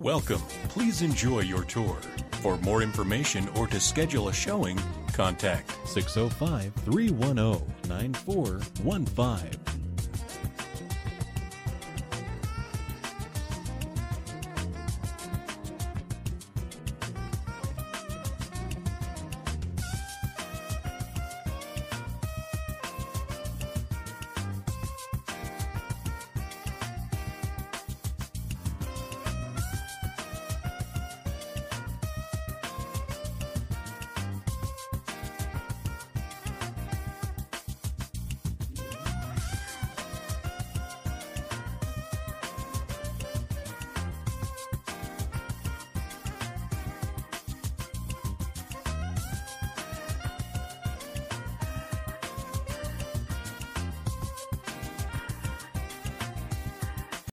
Welcome. Please enjoy your tour. For more information or to schedule a showing, contact 605 310 9415